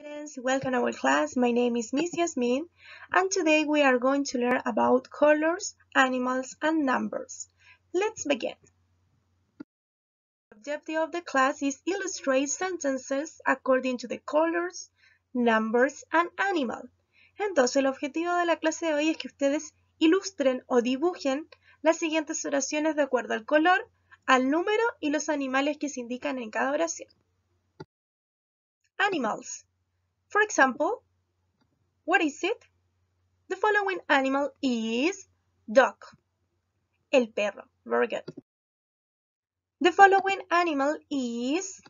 students, welcome to our class. My name is Miss Jazmin and today we are going to learn about colors, animals and numbers. Let's begin. The objective of the class is illustrate sentences according to the colors, numbers and animal. Entonces el objetivo de la clase de hoy es que ustedes ilustren o dibujen las siguientes oraciones de acuerdo al color, al número y los animales que se indican en cada oración. Animals. For example, what is it? The following animal is dog. El perro. Very good. The following animal is,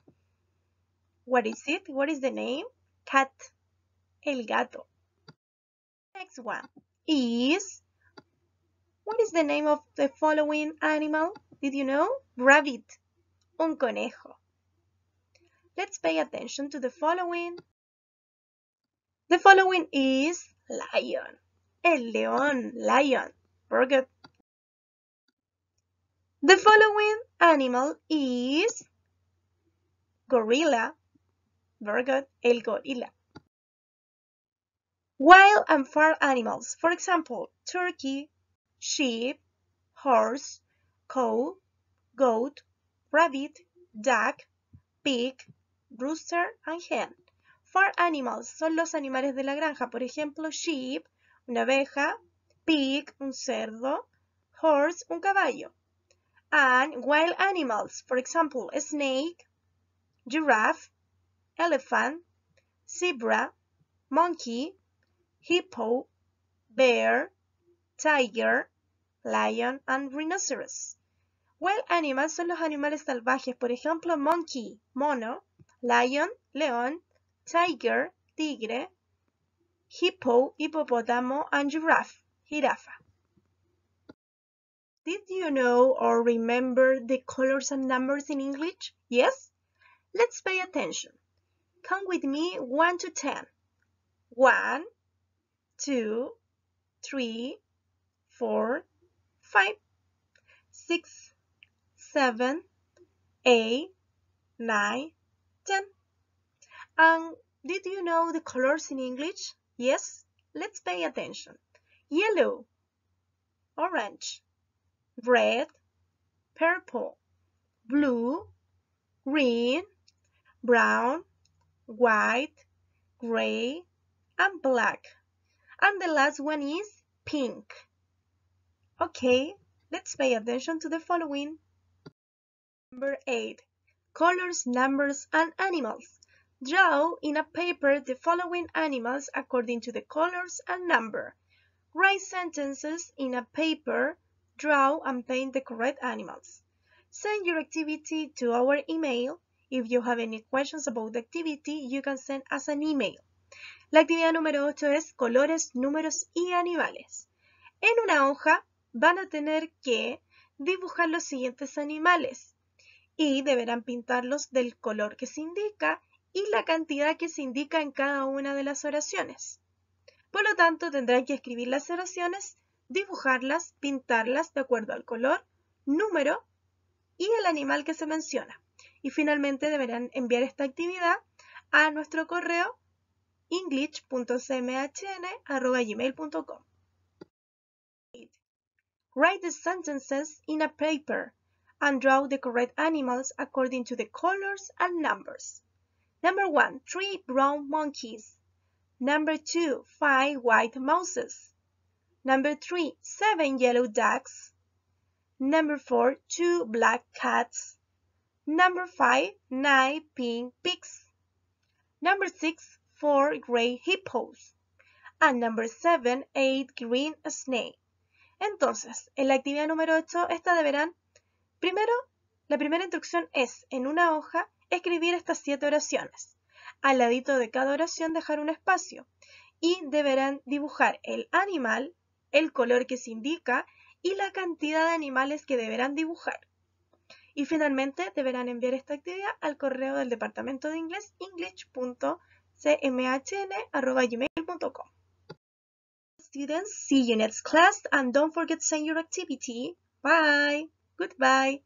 what is it? What is the name? Cat. El gato. Next one is, what is the name of the following animal? Did you know? Rabbit. Un conejo. Let's pay attention to the following. The following is lion. El león, lion. Very good. The following animal is gorilla. Very good. El gorila. Wild and farm animals. For example, turkey, sheep, horse, cow, goat, rabbit, duck, pig, rooster, and hen. Farm animals son los animales de la granja, por ejemplo, sheep, una abeja, pig, un cerdo, horse, un caballo. And wild animals, for example, snake, giraffe, elephant, zebra, monkey, hippo, bear, tiger, lion, and rhinoceros. Wild animals son los animales salvajes, por ejemplo, monkey, mono, lion, león, tiger, tigre, hippo, hipopótamo, and giraffe, jirafa. Did you know or remember the colors and numbers in English? Yes? Let's pay attention. Come with me 1 to 10. 1, 2, 3, 4, 5, 6, 7, 8, 9, 10. And did you know the colors in English? Yes? Let's pay attention. Yellow, orange, red, purple, blue, green, brown, white, gray, and black. And the last one is pink. Okay, let's pay attention to the following. Number 8. Colors, numbers, and animals. Draw in a paper the following animals according to the colors and number. Write sentences in a paper, draw and paint the correct animals. Send your activity to our email. If you have any questions about the activity, you can send us an email. La actividad número 8 es colores, números y animales. En una hoja van a tener que dibujar los siguientes animales y deberán pintarlos del color que se indica y la cantidad que se indica en cada una de las oraciones. Por lo tanto, tendrán que escribir las oraciones, dibujarlas, pintarlas de acuerdo al color, número y el animal que se menciona. Y finalmente deberán enviar esta actividad a nuestro correo english.cmhn.gmail.com. Write the sentences in a paper and draw the correct animals according to the colors and numbers. Number one, three brown monkeys. Number two, five white mouses. Number three, seven yellow ducks. Number four, two black cats. Number five, nine pink pigs. Number six, four gray hippos. And number seven, eight green snakes. Entonces, en la actividad número 8, esta deberán, primero, la primera instrucción es, en una hoja, escribir estas siete oraciones. Al ladito de cada oración dejar un espacio y deberán dibujar el animal, el color que se indica y la cantidad de animales que deberán dibujar. Y finalmente deberán enviar esta actividad al correo del departamento de inglés english.cmhn.gmail.com Students, see you next class and don't forget to send your activity. Bye. Goodbye.